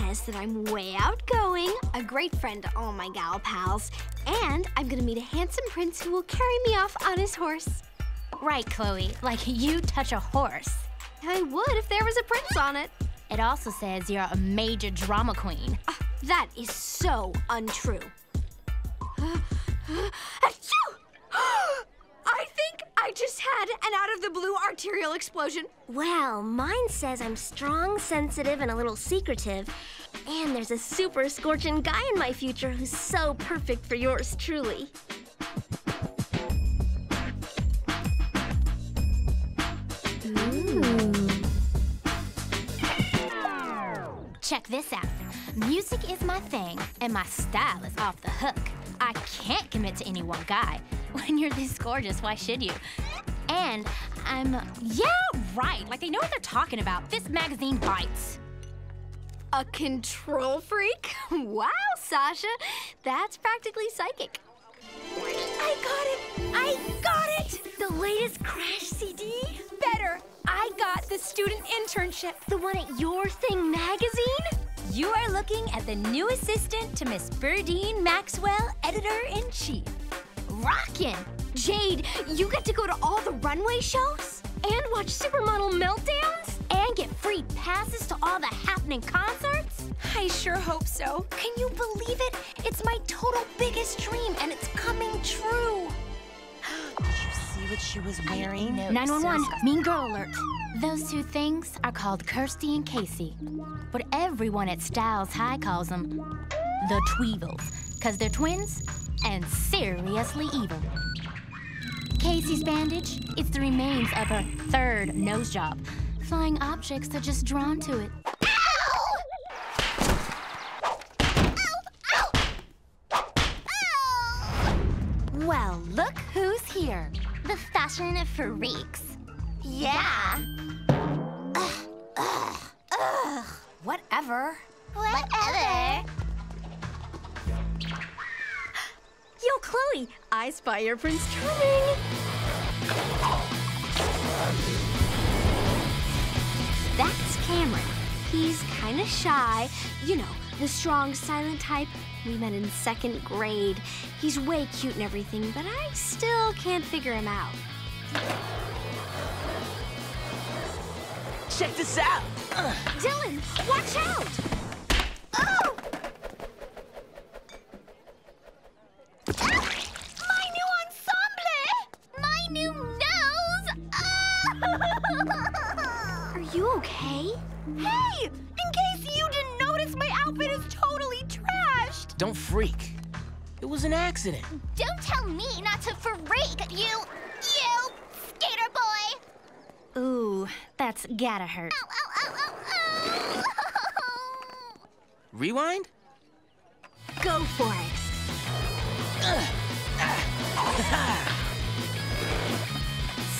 says that I'm way outgoing, a great friend to all my gal pals, and I'm gonna meet a handsome prince who will carry me off on his horse. Right, Cloe. Like you touch a horse. I would if there was a prince on it. It also says you're a major drama queen. Uh, that is so untrue. Achoo! I just had an out of the blue arterial explosion. Well, mine says I'm strong, sensitive, and a little secretive. And there's a super scorching guy in my future who's so perfect for yours truly. Check this out. Music is my thing, and my style is off the hook. I can't commit to any one guy. When you're this gorgeous, why should you? And I'm, yeah, right. Like they know what they're talking about. This magazine bites. A control freak? wow, Sasha. That's practically psychic. I got it! I got it! The latest Crash CD? Better. I got the student internship. The one at Your Thing magazine? You are looking at the new assistant to Miss Burdine Maxwell, editor-in-chief. Rockin'! Jade, you get to go to all the runway shows? And watch supermodel meltdowns? And get free passes to all the happening concerts? I sure hope so. Can you believe it? It's my total biggest dream, and it's coming true. Did you see what she was wearing? 911, mean girl alert. Those two things are called Kirstee and Kaycee. But everyone at Stiles High calls them the Tweevils, because they're twins and seriously evil. Kaycee's bandage, it's the remains of her third nose job. Flying objects are just drawn to it. Well, look who's here. The fashion freaks. Yeah. Ugh, ugh, ugh. Whatever. Whatever. Yo, Cloe, I spy your Prince Charming. That's Cameron. He's kind of shy. You know, the strong, silent type. We met in second grade. He's way cute and everything, but I still can't figure him out. Check this out! Uh. Dylan, watch out! Oh! Ah! My new ensemble! My new nose! Are you okay? Hey! In case you didn't notice, my outfit is totally trashed! Don't freak. It was an accident. Don't tell me not to freak, you... you... skater boy! Ooh, that's gotta hurt. Ow, ow, ow, ow, ow. Rewind? Go for it.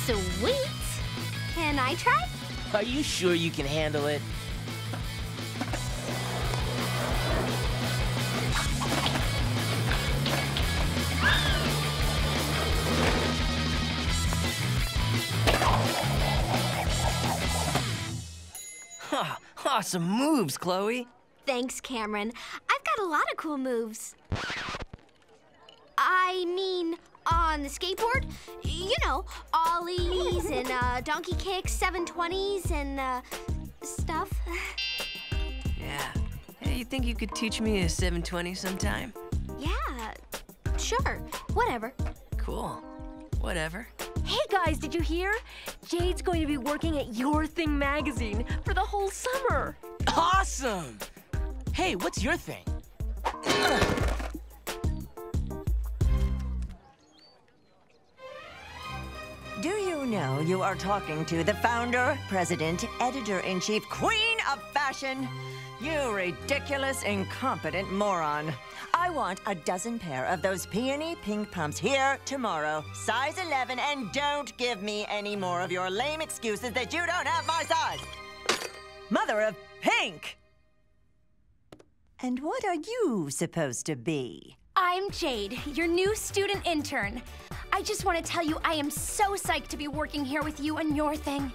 Sweet. Can I try? Are you sure you can handle it? Awesome moves, Cloe. Thanks, Cameron. I've got a lot of cool moves. I mean, on the skateboard, you know, ollies and uh, donkey kicks, 720s and uh, stuff. Yeah. Hey, you think you could teach me a 720 sometime? Yeah, sure, whatever. Cool. Whatever. Hey guys, did you hear? Jade's going to be working at Your Thing magazine for the whole summer. Awesome! Hey, what's your thing? Do you know you are talking to the founder, president, editor-in-chief, queen of fashion? You ridiculous, incompetent moron. I want a dozen pair of those peony pink pumps here tomorrow, size 11, and don't give me any more of your lame excuses that you don't have my size. Mother of pink! And what are you supposed to be? I'm Jade, your new student intern. I just want to tell you I am so psyched to be working here with you and your thing.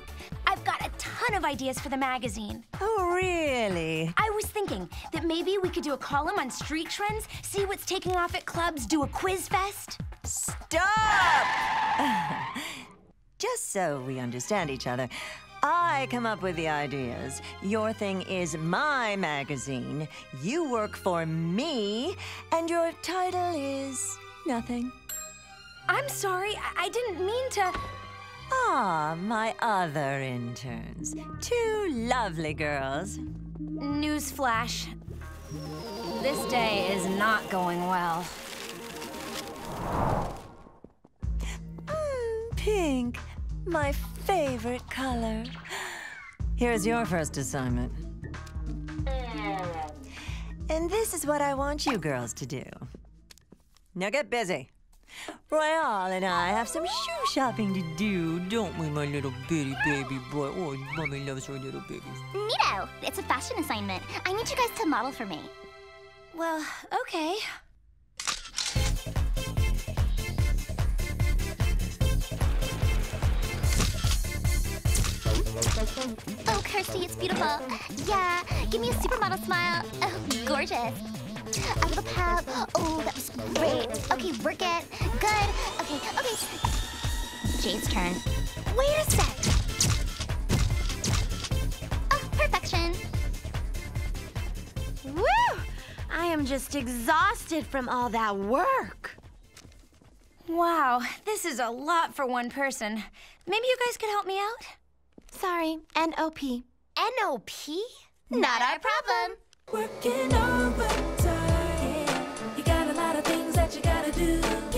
I've got a ton of ideas for the magazine. Oh, really? I was thinking that maybe we could do a column on street trends, see what's taking off at clubs, do a quiz fest. Stop! Just so we understand each other, I come up with the ideas. Your thing is my magazine. You work for me, and your title is nothing. I'm sorry, I, I didn't mean to. Ah, my other interns. Two lovely girls. Newsflash. This day is not going well. Mm, pink, my favorite color. Here's your first assignment. And this is what I want you girls to do. Now get busy. Royale and I have some shoe shopping to do, don't we, my little bitty baby boy? Oh, mommy loves her little babies. Neato! It's a fashion assignment. I need you guys to model for me. Well, okay. Oh, Kirstee, it's beautiful. Yeah, give me a supermodel smile. Oh, gorgeous. A little pout. Oh, that was great. Okay, work it. Good. Okay, okay. Jade's turn. Wait a sec. Oh, perfection. Woo! I am just exhausted from all that work. Wow, this is a lot for one person. Maybe you guys could help me out? Sorry, NOP. NOP? Not our problem. Working overtime. You got a lot of things that you gotta do.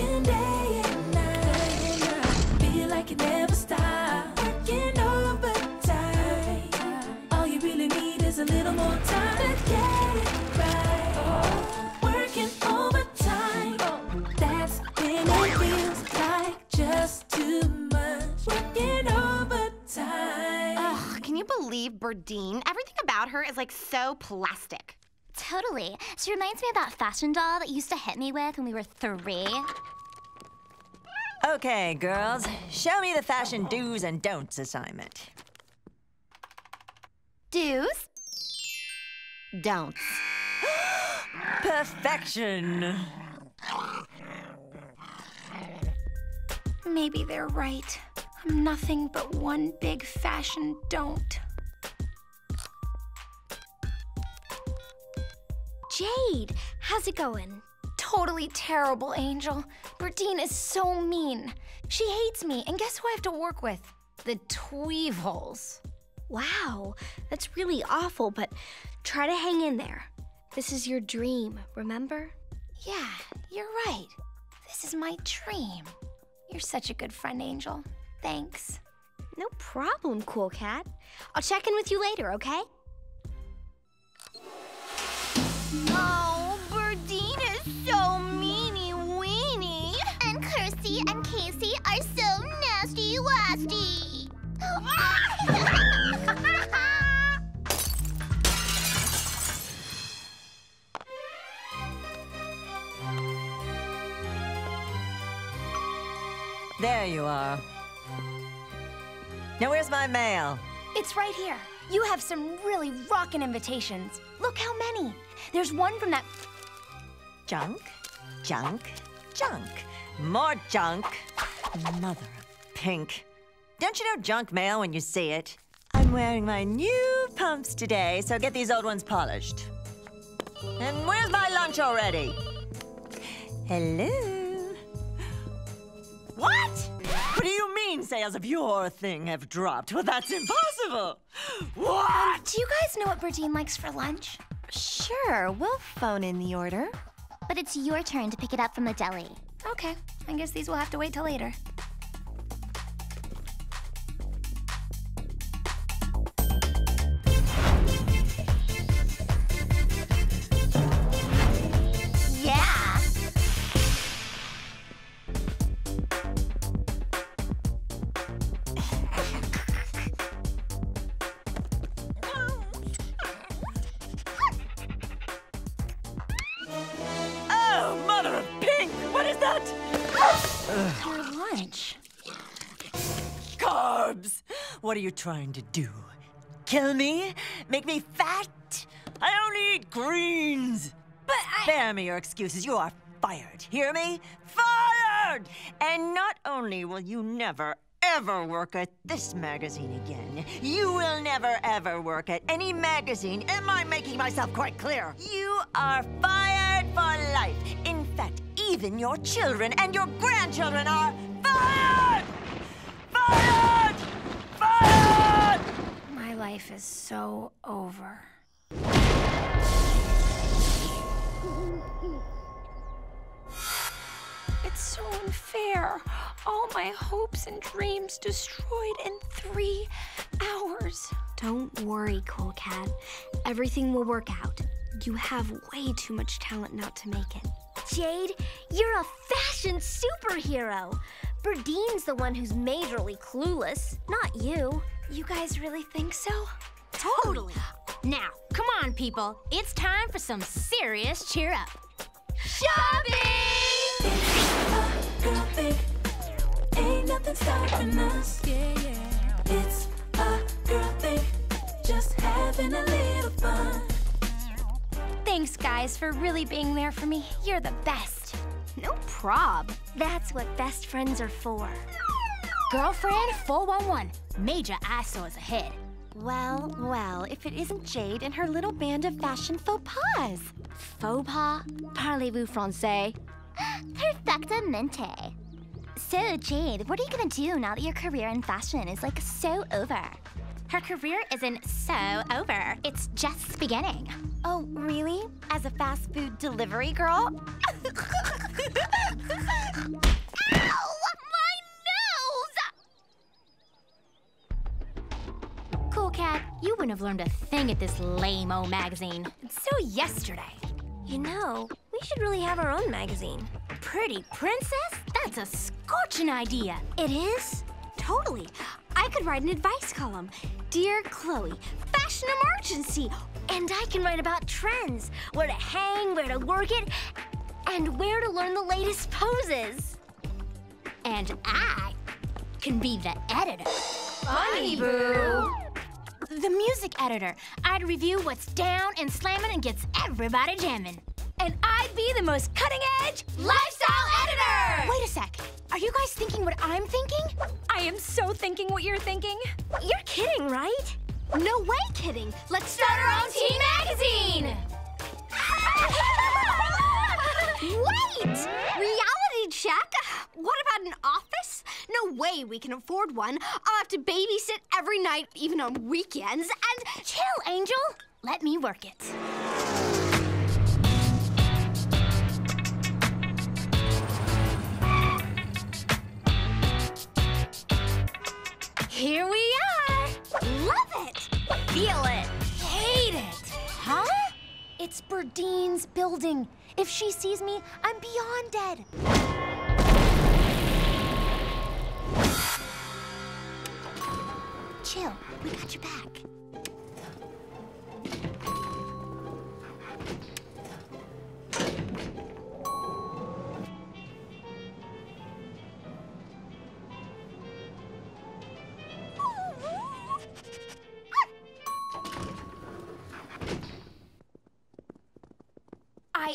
Believe Burdine? Everything about her is like so plastic. Totally. She reminds me of that fashion doll that you used to hit me with when we were three. Okay, girls, show me the fashion do's and don'ts assignment. Do's? Don'ts. Perfection. Maybe they're right. I'm nothing but one big fashion don't. Jade, how's it going? Totally terrible, Angel. Burdine is so mean. She hates me, and guess who I have to work with? The Tweevils. Wow, that's really awful, but try to hang in there. This is your dream, remember? Yeah, you're right. This is my dream. You're such a good friend, Angel. Thanks. No problem, Cool Cat. I'll check in with you later, okay? Oh, Burdine is so meany weeny. And Kirstee and Kaycee are so nasty wasty. There you are. Now, where's my mail? It's right here. You have some really rockin' invitations. Look how many. There's one from that. Junk, junk, junk. More junk. Mother of pink. Don't you know junk mail when you see it? I'm wearing my new pumps today, so get these old ones polished. And where's my lunch already? Hello? What? What do you mean sales of your thing have dropped? Well, that's impossible. Um, what? Do you guys know what Burdine likes for lunch? Sure, we'll phone in the order. But it's your turn to pick it up from the deli. Okay, I guess these will have to wait till later. You trying to do? Kill me? Make me fat? I only eat greens. But I. Spare me your excuses. You are fired. Hear me? Fired! And not only will you never, ever work at this magazine again, you will never, ever work at any magazine. Am I making myself quite clear? You are fired for life. In fact, even your children and your grandchildren are fired! Fired! Life is so over. It's so unfair. All my hopes and dreams destroyed in three hours. Don't worry, Cool Cat. Everything will work out. You have way too much talent not to make it. Jade, you're a fashion superhero. Burdine's the one who's majorly clueless, not you. You guys really think so? Totally. Now, come on, people. It's time for some serious cheer up. Shopping! Girl thing, ain't nothing stopping us. Yeah, yeah. It's a girl thing, just having a little fun. Thanks, guys, for really being there for me. You're the best. No prob. That's what best friends are for. Girlfriend 411. Major eyesores ahead. Well, well, if it isn't Jade and her little band of fashion faux pas. Faux pas? Parlez-vous français? Perfectamente. So, Jade, what are you gonna do now that your career in fashion is like so over? Her career isn't so over, it's just beginning. Oh, really? As a fast food delivery girl? Ow! My nose! Cool Cat, you wouldn't have learned a thing at this lame-o magazine. So, yesterday, You know, we should really have our own magazine. Pretty Princess? That's a scorching idea. It is? Totally. I could write an advice column. Dear Cloe, fashion emergency. And I can write about trends, where to hang, where to work it, and where to learn the latest poses. And I can be the editor. Bunny Boo. The music editor. I'd review what's down and slamming and gets everybody jamming. And I'd be the most cutting edge lifestyle editor! Wait a sec. Are you guys thinking what I'm thinking? I am so thinking what you're thinking. You're kidding, right? No way, kidding. Let's Start our own teen magazine! Wait! Reality check? What about an office? No way we can afford one. I'll have to babysit every night, even on weekends, and Chill, Angel. Let me work it. Here we are. Love it. Feel it. Hate it! Huh? It's Burdine's building. If she sees me, I'm beyond dead. Chill. We got your back.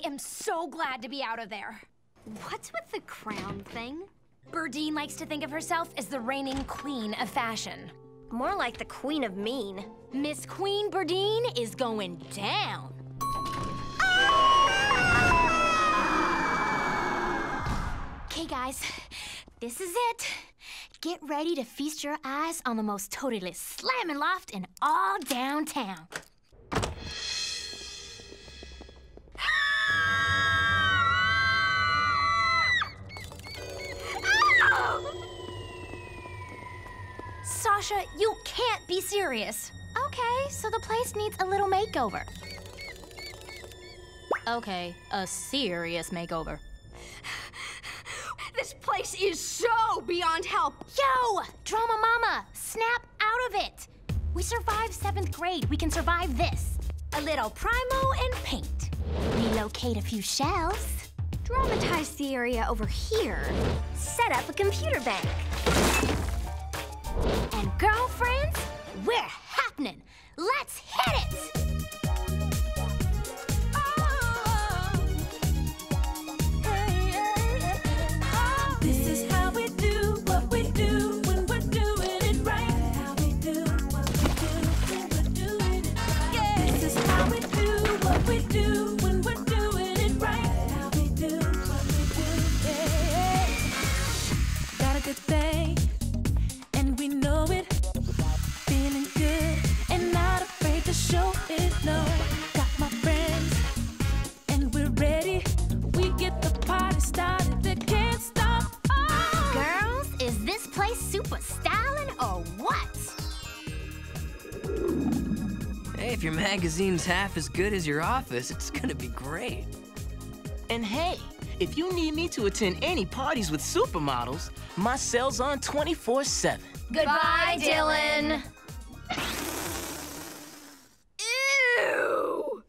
I am so glad to be out of there. What's with the crown thing? Burdine likes to think of herself as the reigning queen of fashion. More like the queen of mean. Miss Queen Burdine is going down. Okay, guys, this is it. Get ready to feast your eyes on the most totally slamming loft in all downtown. Sasha, you can't be serious. Okay, so the place needs a little makeover. Okay, a serious makeover. This place is so beyond help. Yo, Drama Mama, snap out of it. We survived seventh grade. We can survive this. A little primo and paint. Relocate a few shelves. Dramatize the area over here. Set up a computer bank. Girlfriends, we're if your magazine's half as good as your office, it's gonna be great. And hey, if you need me to attend any parties with supermodels, my cell's on 24 7. Goodbye, Dylan. Ew!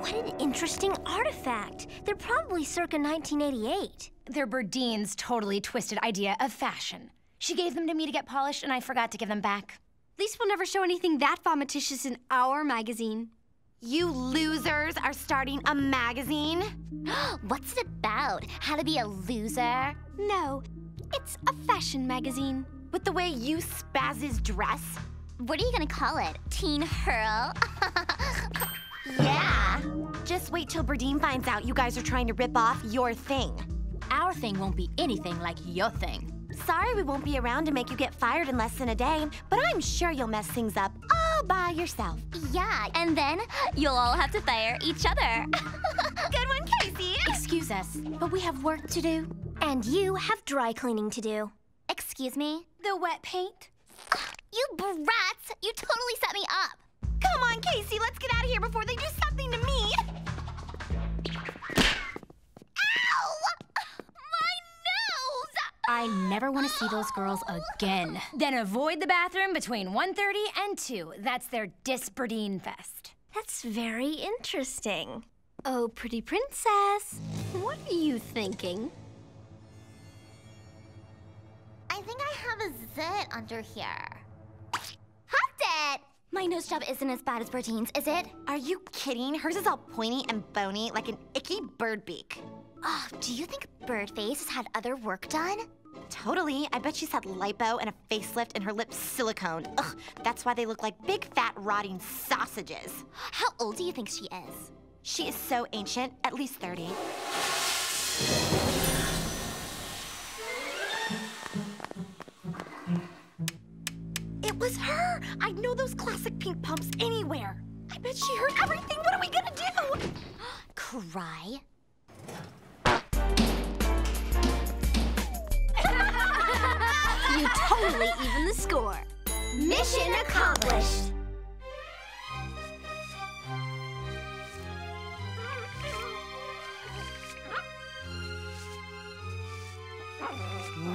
What an interesting artifact. They're probably circa 1988. They're Burdine's totally twisted idea of fashion. She gave them to me to get polished, and I forgot to give them back. At least we'll never show anything that vomititious in our magazine. You losers are starting a magazine? What's it about? How to be a loser? No, it's a fashion magazine. With the way you spazzes dress? What are you gonna call it? Teen Hurl? yeah. Just wait till Burdine finds out you guys are trying to rip off your thing. Our thing won't be anything like your thing. Sorry we won't be around to make you get fired in less than a day, but I'm sure you'll mess things up all by yourself. Yeah, and then you'll all have to fire each other. Good one, Kaycee. Excuse us, but we have work to do. And you have dry cleaning to do. Excuse me? The wet paint? You brats! You totally set me up. Come on, Kaycee, let's get out of here before they do something to me. I never want to see those girls again. Then avoid the bathroom between 1.30 and 2. That's their Disberdine Fest. That's very interesting. Oh, pretty princess. What are you thinking? I think I have a zit under here. Huffed it! My nose job isn't as bad as Burdine's, is it? Are you kidding? Hers is all pointy and bony, like an icky bird beak. Oh, do you think Birdface has had other work done? Totally. I bet she's had lipo and a facelift and her lips silicone. Ugh, that's why they look like big, fat, rotting sausages. How old do you think she is? She is so ancient, at least 30. It was her! I'd know those classic pink pumps anywhere. I bet she heard everything. What are we gonna do? Cry? You totally even the score. Mission accomplished.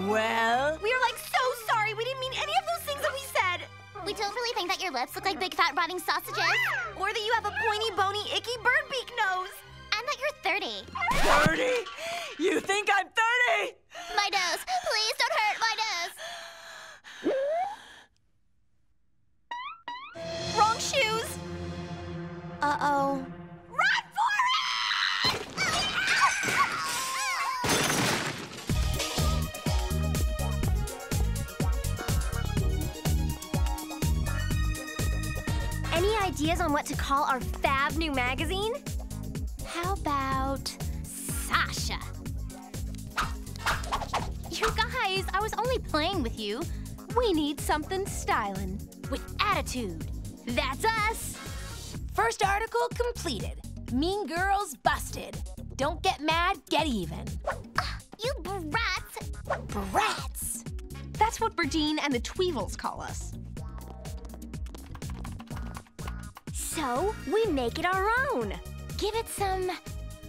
Well, We are like so sorry. We didn't mean any of those things that we said. We don't really think that your lips look like big fat rotting sausages. or that you have a pointy, bony, icky bird beak nose. And that you're 30. 30? You think I'm 30? Call our fab new magazine? How about Sasha? You guys, I was only playing with you. We need something styling. With attitude. That's us. First article completed. Mean girls busted. Don't get mad, get even. Ah, you brats! Brats. That's what Burdine and the Tweevils call us. So we make it our own. Give it some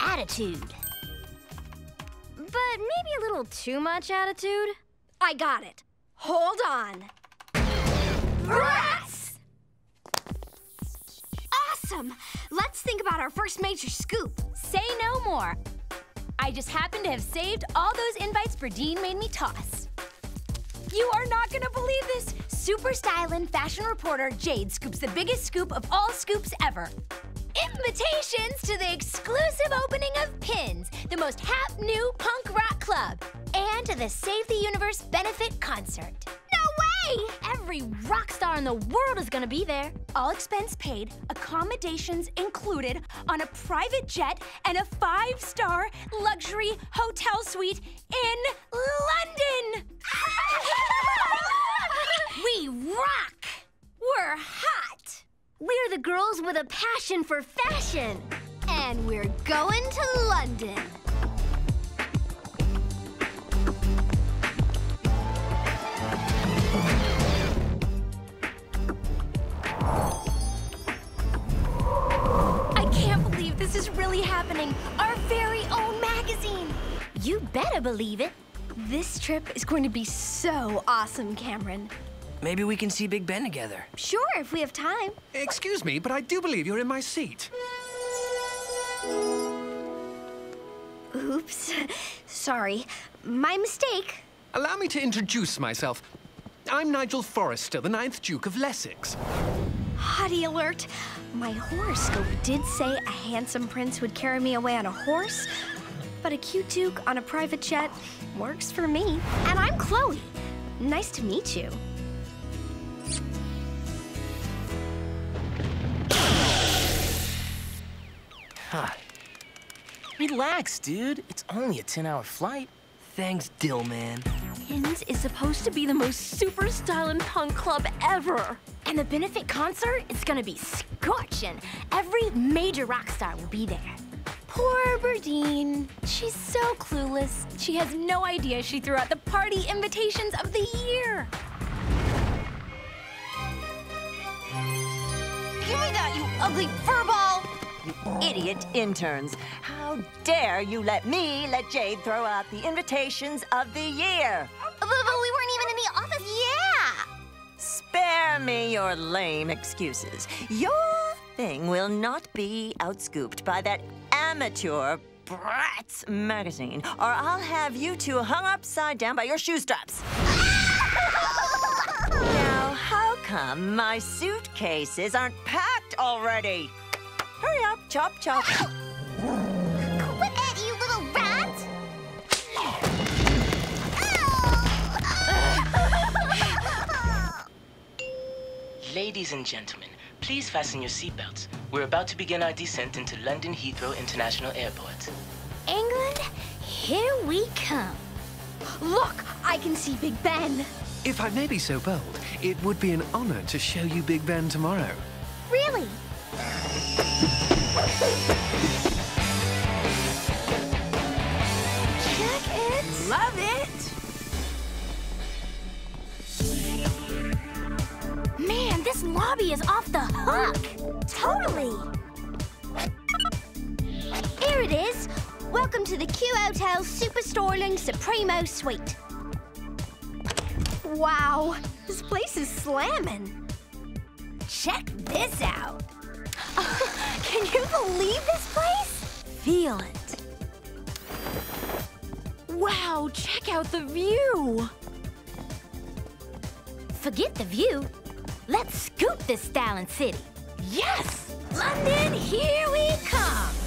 attitude. But maybe a little too much attitude. I got it. Hold on. Brats! Awesome! Let's think about our first major scoop. Say no more. I just happen to have saved all those invites Burdine made me toss. You are not gonna believe this! Super stylin' fashion reporter Jade scoops the biggest scoop of all scoops ever. Invitations to the exclusive opening of Pins, the most hap new punk rock club, and to the Save the Universe benefit concert. No way! Every rock star in the world is gonna be there. All expense paid, accommodations included on a private jet and a five star luxury hotel suite in London! We rock! We're hot! We're the girls with a passion for fashion. And we're going to London. I can't believe this is really happening. Our very own magazine. You better believe it. This trip is going to be so awesome, Cameron. Maybe we can see Big Ben together. Sure, if we have time. Excuse me, but I do believe you're in my seat. Oops. Sorry. My mistake. Allow me to introduce myself. I'm Nigel Forrester, the ninth Duke of Lessex. Hottie alert. My horoscope did say a handsome prince would carry me away on a horse, but a cute duke on a private jet works for me. And I'm Cloe. Nice to meet you. Relax, dude. It's only a 10-hour flight. Thanks, Dillman. Inns is supposed to be the most super stylin' punk club ever. And the benefit concert is gonna be scorching. Every major rock star will be there. Poor Burdine. She's so clueless. She has no idea she threw out the party invitations of the year. Give me that, you ugly furball! You idiot interns. How dare you let me let Jade throw out the invitations of the year? But, but we weren't even in the office. Yeah! Spare me your lame excuses. Your thing will not be outscooped by that amateur Bratz magazine, or I'll have you two hung upside down by your shoe straps. now, how come my suitcases aren't packed already? Hurry up, chop, chop. Quit it, you little rat! Ladies and gentlemen, please fasten your seatbelts. We're about to begin our descent into London Heathrow International Airport. England, here we come. Look, I can see Big Ben. If I may be so bold, it would be an honor to show you Big Ben tomorrow. Really? Check it. Love it. Man, this lobby is off the hook. Totally. Here it is. Welcome to the Q Hotel Super Starling Supremo Suite. Wow, this place is slamming. Check this out. Can you believe this place? Feel it. Wow, check out the view. Forget the view. Let's scoop this styling city. Yes! London, here we come.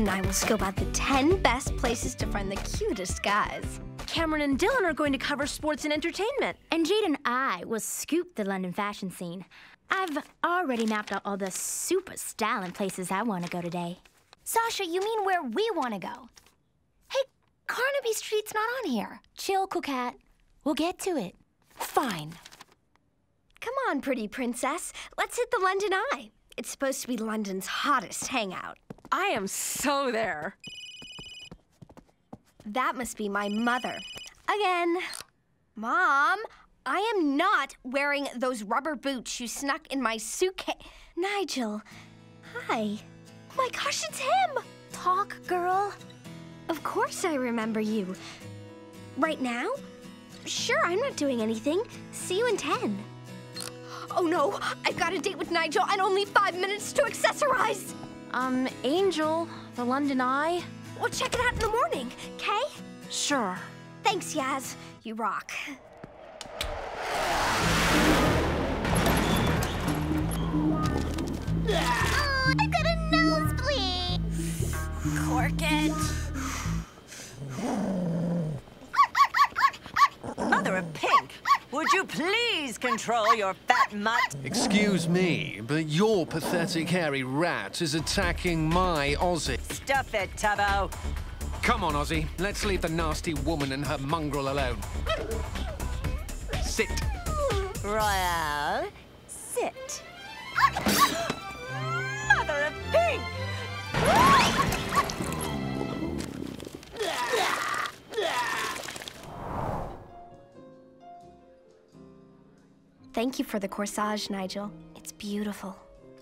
And I will scope out the 10 best places to find the cutest guys. Cameron and Dylan are going to cover sports and entertainment. And Jade and I will scoop the London fashion scene. I've already mapped out all the super styling places I want to go today. Sasha, you mean where we want to go? Hey, Carnaby Street's not on here. Chill, cool cat. We'll get to it. Fine. Come on, pretty princess. Let's hit the London Eye. It's supposed to be London's hottest hangout. I am so there. That must be my mother. Again. Mom, I am not wearing those rubber boots you snuck in my suitcase. Nigel, hi. Oh my gosh, it's him. Talk, girl. Of course I remember you. Right now? Sure, I'm not doing anything. See you in 10. Oh no, I've got a date with Nigel and only five minutes to accessorize. Um, Angel, the London Eye. We'll check it out in the morning, okay? Sure. Thanks, Yaz. You rock. Oh, I got a nosebleed! Cork it. Mother of pink! Would you please control your fat mutt? Excuse me, but your pathetic hairy rat is attacking my Ozzy. Stuff it, Tubbo. Come on, Ozzy. Let's leave the nasty woman and her mongrel alone. Sit. Royale, sit. Thank you for the corsage, Nigel. It's beautiful.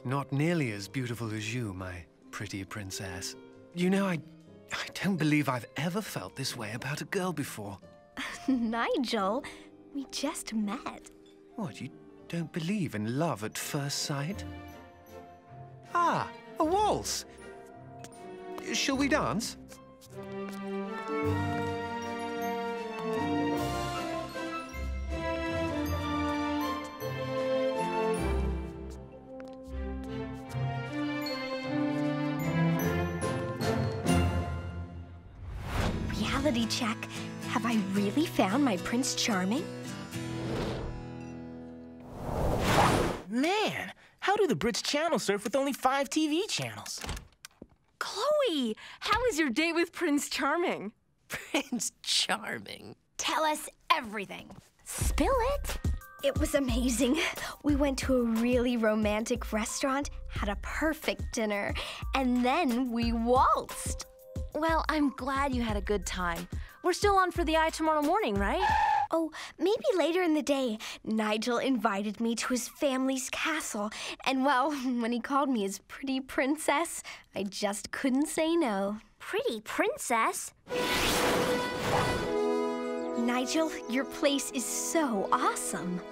Not nearly as beautiful as you, my pretty princess. You know, I, I don't believe I've ever felt this way about a girl before. Nigel, we just met. What, you don't believe in love at first sight? Ah, a waltz. Shall we dance? Reality check. Have I really found my Prince Charming? Man, how do the Brits channel surf with only five TV channels? Cloe, how was your date with Prince Charming? Prince Charming. Tell us everything. Spill it. It was amazing. We went to a really romantic restaurant, had a perfect dinner, and then we waltzed. Well, I'm glad you had a good time. We're still on for the eye tomorrow morning, right? Oh, maybe later in the day, Nigel invited me to his family's castle. And well, when he called me his pretty princess, I just couldn't say no. Pretty princess? Nigel, your place is so awesome.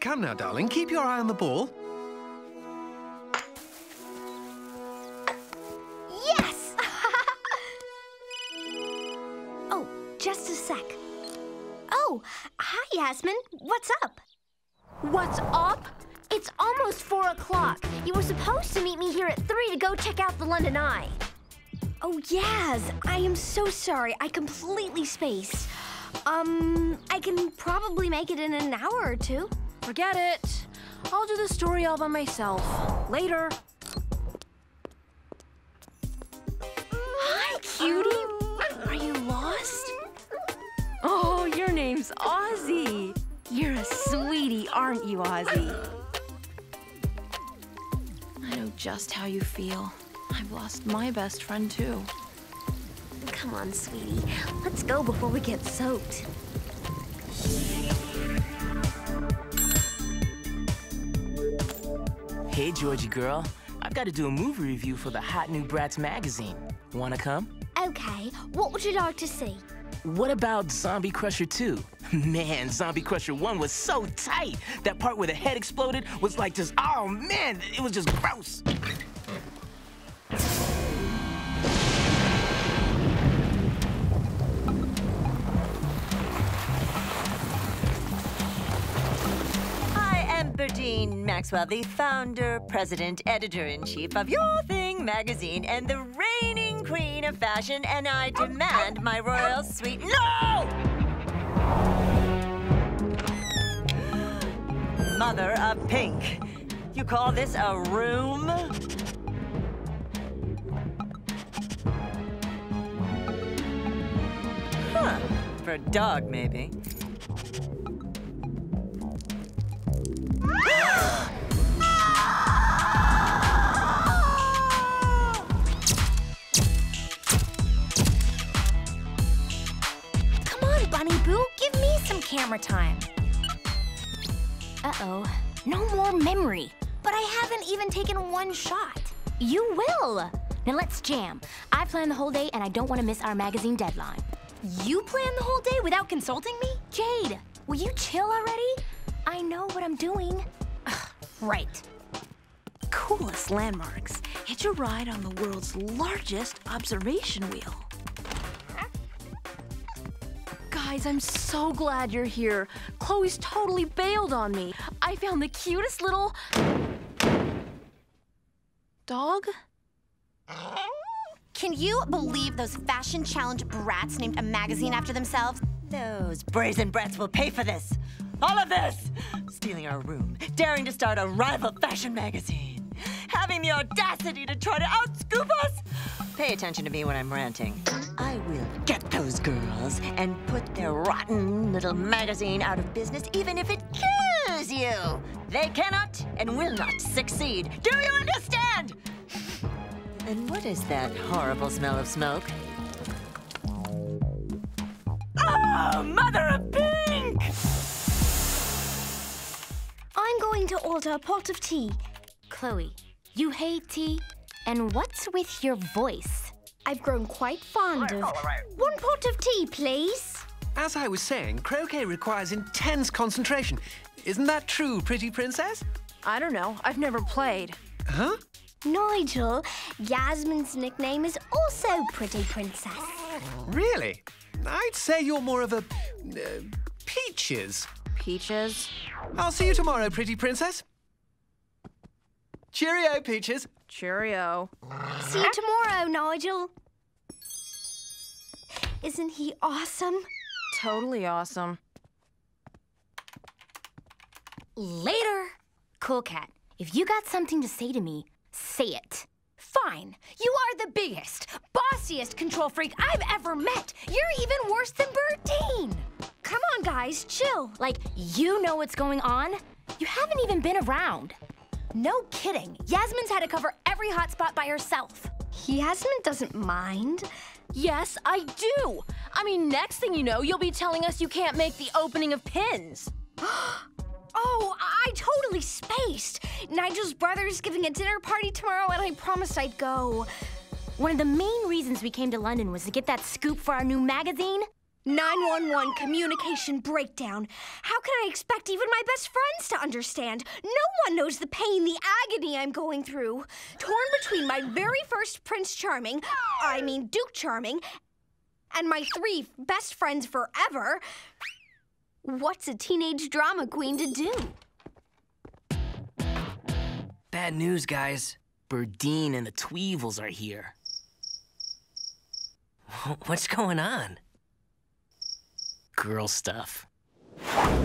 Come now, darling, keep your eye on the ball. Oh, hi, Yasmin. What's up? What's up? It's almost four o'clock. You were supposed to meet me here at three to go check out the London Eye. Oh, Yaz, I am so sorry. I completely spaced. Um, I can probably make it in an hour or two. Forget it. I'll do the story all by myself. Later. Hi, cutie. Are you lost? Oh, your name's Ozzy. You're a sweetie, aren't you, Ozzy? I know just how you feel. I've lost my best friend, too. Come on, sweetie. Let's go before we get soaked. Hey, Georgie girl. I've got to do a movie review for the Hot New Bratz magazine. Wanna come? Okay, what would you like to see? What about Zombie Crusher 2? Man, Zombie Crusher 1 was so tight. That part where the head exploded was like just, oh man, it was just gross. I am Burdine Maxwell, the founder, president, editor in chief of Your Thing magazine and the reigning queen of fashion, and I demand my royal suite. No! Mother of Pink. You call this a room? Huh. For a dog, maybe. time. Uh-oh. No more memory. But I haven't even taken one shot. You will. Now let's jam. I planned the whole day and I don't want to miss our magazine deadline. You planned the whole day without consulting me? Jade, will you chill already? I know what I'm doing. Ugh, right. Coolest landmarks. Hitch a ride on the world's largest observation wheel. Guys, I'm so glad you're here. Cloe's totally bailed on me. I found the cutest little Dog? Can you believe those fashion challenge brats named a magazine after themselves? Those brazen brats will pay for this. All of this! Stealing our room, daring to start a rival fashion magazine, having the audacity to try to outscoop us! Pay attention to me when I'm ranting. I will get those girls and put their rotten little magazine out of business, even if it kills you! They cannot and will not succeed. Do you understand? And what is that horrible smell of smoke? Oh, mother of pink! I'm going to order a pot of tea. Cloe, you hate tea? And what's with your voice? I've grown quite fond of. One pot of tea, please. As I was saying, croquet requires intense concentration. Isn't that true, pretty princess? I don't know. I've never played. Huh? Nigel, Yasmin's nickname is also Pretty Princess. Really? I'd say you're more of a. Uh, peaches. Peaches? I'll see you tomorrow, pretty princess. Cheerio, Peaches. Cheerio. See you tomorrow, Nigel. Isn't he awesome? Totally awesome. Later. Cool Cat, if you got something to say to me, say it. Fine. You are the biggest, bossiest control freak I've ever met. You're even worse than Burdine. Come on, guys, chill. Like, you know what's going on? You haven't even been around. No kidding. Yasmin's had to cover every hotspot by herself. Yasmin doesn't mind. Yes, I do. I mean, next thing you know, you'll be telling us you can't make the opening of pins. Oh, I totally spaced. Nigel's brother's giving a dinner party tomorrow, and I promised I'd go. One of the main reasons we came to London was to get that scoop for our new magazine. 911 communication breakdown. How can I expect even my best friends to understand? No one knows the pain, the agony I'm going through. Torn between my very first Prince Charming, I mean Duke Charming, and my three best friends forever. What's a teenage drama queen to do? Bad news, guys. Burdine and the Tweevils are here. What's going on? Girl stuff.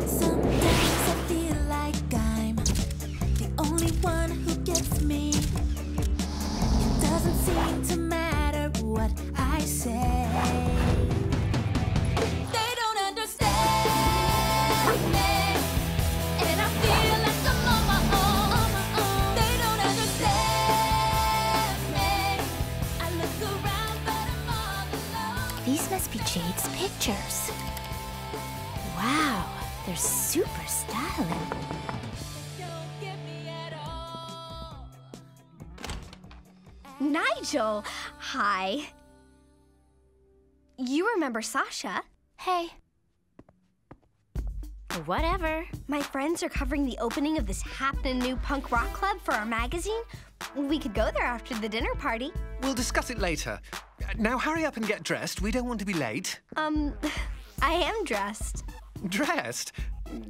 Some I feel like I'm the only one who gets me. It doesn't seem to matter what I say. They don't understand me, and I feel like I'm on my own. They don't understand me. I look around, but I'm all alone. These must be Jade's pictures. Wow, they're super stylish. Don't get me at all. Nigel! Hi. You remember Sasha? Hey. Whatever. My friends are covering the opening of this happening new punk rock club for our magazine. We could go there after the dinner party. We'll discuss it later. Now hurry up and get dressed. We don't want to be late. Um, I am dressed. Dressed?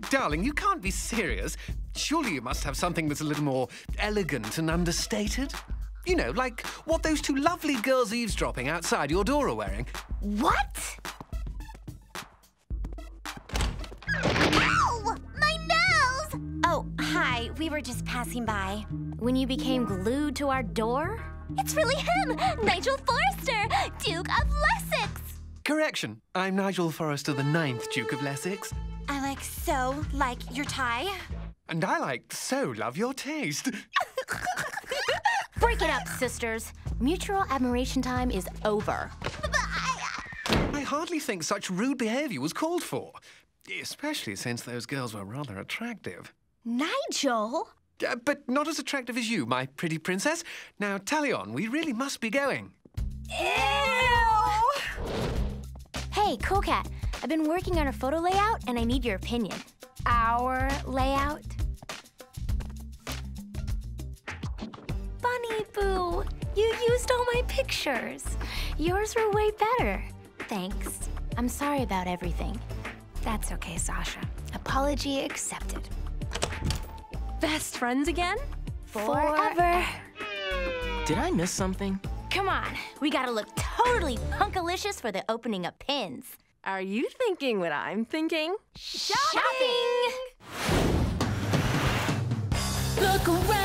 Darling, you can't be serious. Surely you must have something that's a little more elegant and understated. You know, like what those two lovely girls eavesdropping outside your door are wearing. What? Ow! My nose! Oh, hi. We were just passing by. When you became glued to our door? It's really him! Nigel Forrester, Duke of Lessex! Correction. I'm Nigel Forrester, the ninth Duke of Lessex. I like so like your tie. And I like so love your taste. Break it up, sisters. Mutual admiration time is over. I hardly think such rude behavior was called for. Especially since those girls were rather attractive. Nigel? Uh, but not as attractive as you, my pretty princess. Now, tally on, we really must be going. Hey, Cool Cat. I've been working on a photo layout and I need your opinion. Our layout? Bunny Boo, you used all my pictures. Yours were way better. Thanks. I'm sorry about everything. That's okay, Sasha. Apology accepted. Best friends again? Forever. Did I miss something? Come on, we gotta look totally punkalicious for the opening of pins. Are you thinking what I'm thinking? Shopping! Look around,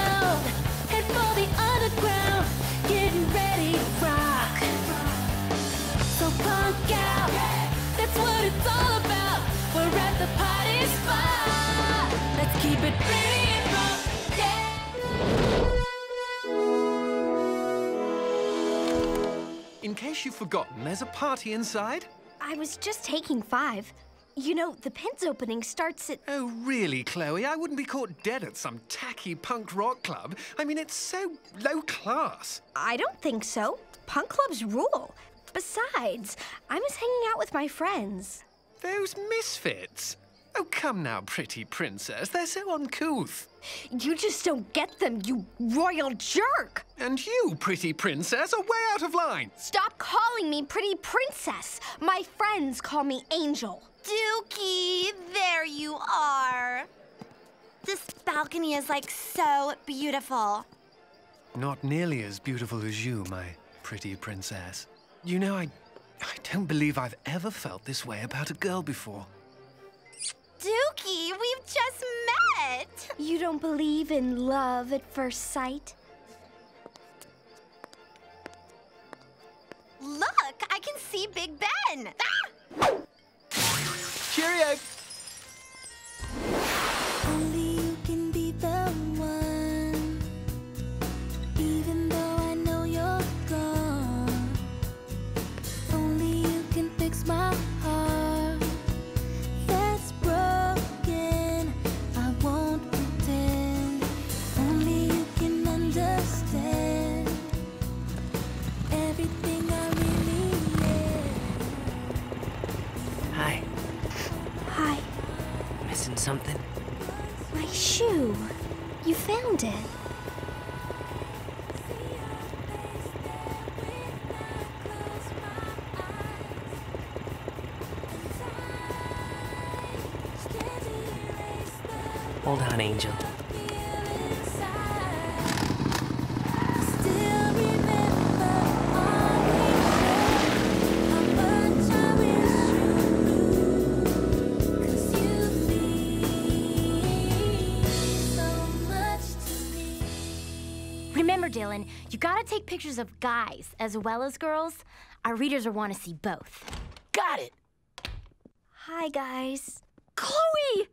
In case you've forgotten, there's a party inside. I was just taking five. You know, the Pins opening starts at. Oh, really, Cloe? I wouldn't be caught dead at some tacky punk rock club. I mean, it's so low class. I don't think so. Punk clubs rule. Besides, I was hanging out with my friends. Those misfits. Oh, come now, pretty princess. They're so uncouth. You just don't get them, you royal jerk! And you, pretty princess, are way out of line. Stop calling me pretty princess. My friends call me Angel. Dookie, there you are. This balcony is like so beautiful. Not nearly as beautiful as you, my pretty princess. You know, I, I don't believe I've ever felt this way about a girl before. Dookie, we've just met. You don't believe in love at first sight? Look, I can see Big Ben. Ah! Cheerio! Something? My shoe. You found it. Hold on, Angel. Remember, Dylan, you gotta take pictures of guys as well as girls. Our readers will wanna see both. Got it. Hi, guys. Cloe!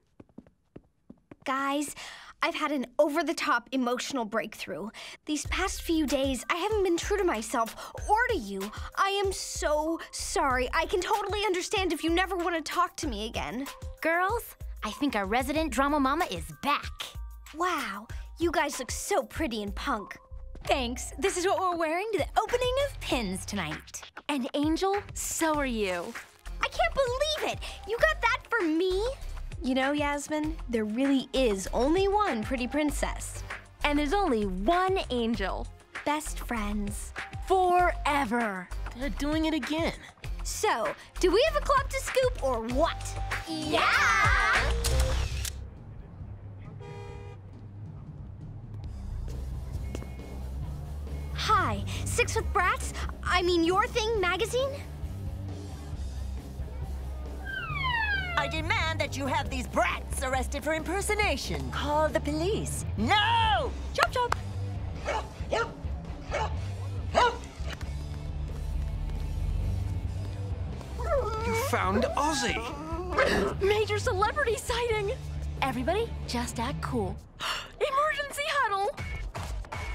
Guys, I've had an over the top emotional breakthrough. These past few days, I haven't been true to myself or to you. I am so sorry. I can totally understand if you never want to talk to me again. Girls, I think our resident drama mama is back. Wow, you guys look so pretty and punk. Thanks. This is what we're wearing to the opening of Pins tonight. And Angel, so are you. I can't believe it! You got that for me? You know, Yasmin, there really is only one pretty princess. And there's only one Angel. Best friends. Forever. They're doing it again. So, do we have a club to scoop or what? Yeah! Six with Bratz? I mean, your thing magazine? I demand that you have these brats arrested for impersonation. Call the police. No! Chop chop! You found Ozzy. Major celebrity sighting. Everybody, just act cool. Emergency huddle.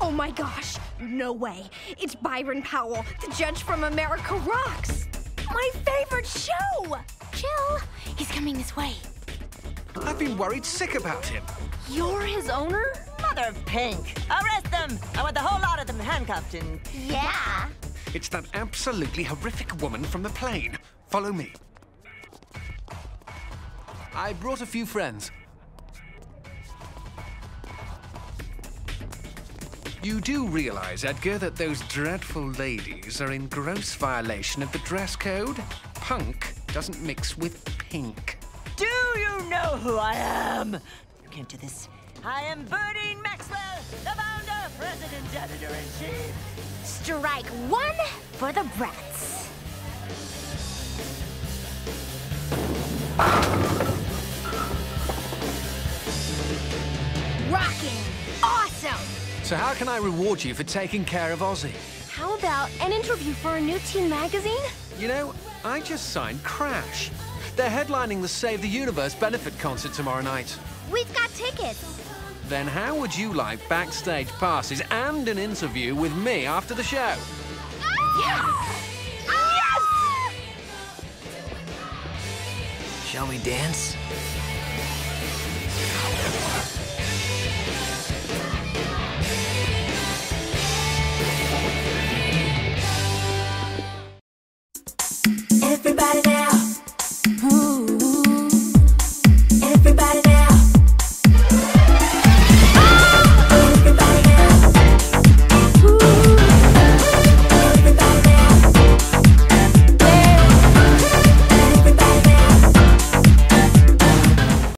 Oh my gosh, no way. It's Byron Powell, the judge from America Rocks. My favorite show! Chill, he's coming this way. I've been worried sick about him. You're his owner? Mother of Pink! Arrest them! I want the whole lot of them handcuffed and. Yeah! It's that absolutely horrific woman from the plane. Follow me. I brought a few friends. You do realize, Edgar, that those dreadful ladies are in gross violation of the dress code? Punk doesn't mix with pink. Do you know who I am? You can't do this. I am Burdine Maxwell, the founder, President Editor-in-Chief! Strike one for the brats. Rocking! Awesome! So how can I reward you for taking care of Ozzy? How about an interview for a new teen magazine? You know, I just signed Crash. They're headlining the Save the Universe benefit concert tomorrow night. We've got tickets. Then how would you like backstage passes and an interview with me after the show? Oh yes! Shall we dance?